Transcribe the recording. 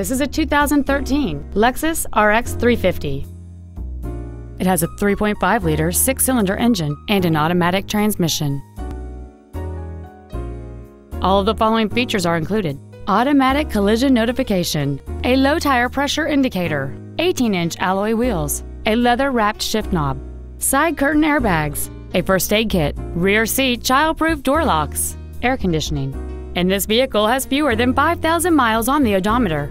This is a 2013 Lexus RX 350. It has a 3.5 liter six cylinder engine and an automatic transmission. All of the following features are included automatic collision notification, a low tire pressure indicator, 18 inch alloy wheels, a leather wrapped shift knob, side curtain airbags, a first aid kit, rear seat child proof door locks, air conditioning. And this vehicle has fewer than 5,000 miles on the odometer.